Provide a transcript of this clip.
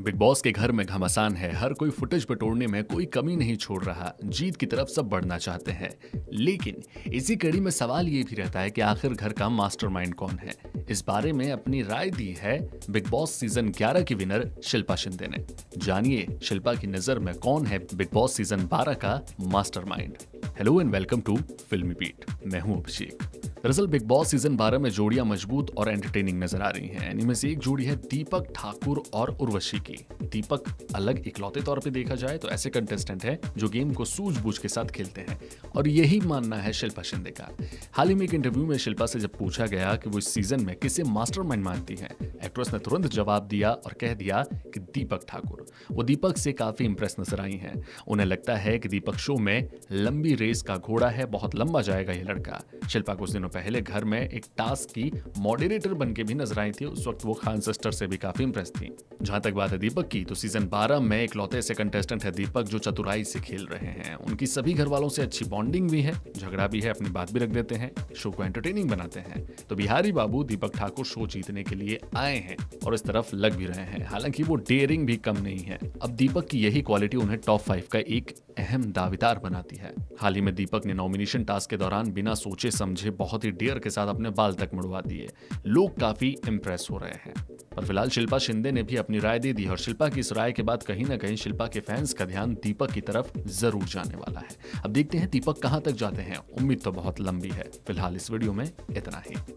Big boss के घर में घमासान है। हर कोई फुटेज बटोरने में कोई कमी नहीं छोड़ रहा। जीत की तरफ़ सब बढ़ना चाहते हैं। लेकिन इसी कड़ी में सवाल ये भी रहता है कि आखिर घर का मास्टरमाइंड कौन है? इस बारे में अपनी राय दी है बिग बॉस सीज़न 11 की विनर शिल्पा शिंदे ने। जानिए शिल्पा की नज़र में कौन है बिग बॉस सीज़न 12 का mastermind. Hello and welcome to Filmibeat मैं हूँ अभिषेक। दरअसल बिग बॉस सीज़न 12 में जोड़ियाँ मज़बूत और एंटरटेनिंग नज़र आ रही हैं। इनमें से एक जोड़ी है दीपक ठाकुर और उर्वशी की। दीपक अलग इकलौते तौर पे देखा जाए तो ऐसे कंटेस्टेंट है जो गेम को सूझबूझ के साथ खेलते हैं। और यही मानना है शिल्पा शिंदे का। हाल ही में एक इंटरव्यू में शिल्पा से जब पूछा गया कि वो इस सीज़न में किसे मास्टरमाइंड मानती है एक्ट्रेस ने तुरंत जवाब दिया और कह दिया कि दीपक ठाकुर। वो दीपक से काफ़ी इंप्रेस नज़र आई हैं। उन्हें लगता है कि दीपक शो में लंबी रेस का घोड़ा है, बहुत लंबा जाएगा ये लड़का। शिल्पा कुछ दिनों पहले घर में एक टास्क की मॉडरेटर बन भी नज़र आई थी, उस वक्त वो खान सिस्टर से भी काफ़ी इंप्रेस थी। जहाँ तक बात है दीपक की तो सीज़न 12 में एक लौते से कंटेस्टेंट है दीपक जो चतुराई से खेल रहे हैं। उनकी सभी घर वालों से अच्छी बॉन्डिंग भी है, झगड़ा भी है, अपनी बात भी रख देते हैं शो को एंटरटेनिंग बनाते हैं। तो बिहारी बाबू, दीपक ठाकुर शो जीतने के लिए आए हैं और इस तरफ़ लग भी रहे हैं। हालाँकि वो डेयरिंग भी कम नहीं है। अब दीपक की यही क्वालिटी उन्हें टॉप फाइव का एक अहम दावेदार बनाती है। हाल ही में दीपक ने नॉमिनेशन टास्क के दौरान बिना सोचे समझे बहुत ही डेयर के साथ अपने बाल तक मुड़वा दिए। लोग काफ़ी इंप्रेस हो रहे हैं। पर फ़िलहाल शिल्पा शिंदे ने भी अपनी राय दे दी और शिल्पा की इस राय के बाद कहीं ना कहीं शिल्पा के फैंस का ध्यान दीपक की तरफ़ ज़रूर जाने वाला है। अब देखते हैं दीपक कहाँ तक जाते हैं। उम्मीद तो बहुत लंबी है। फ़िलहाल इस वीडियो में इतना ही।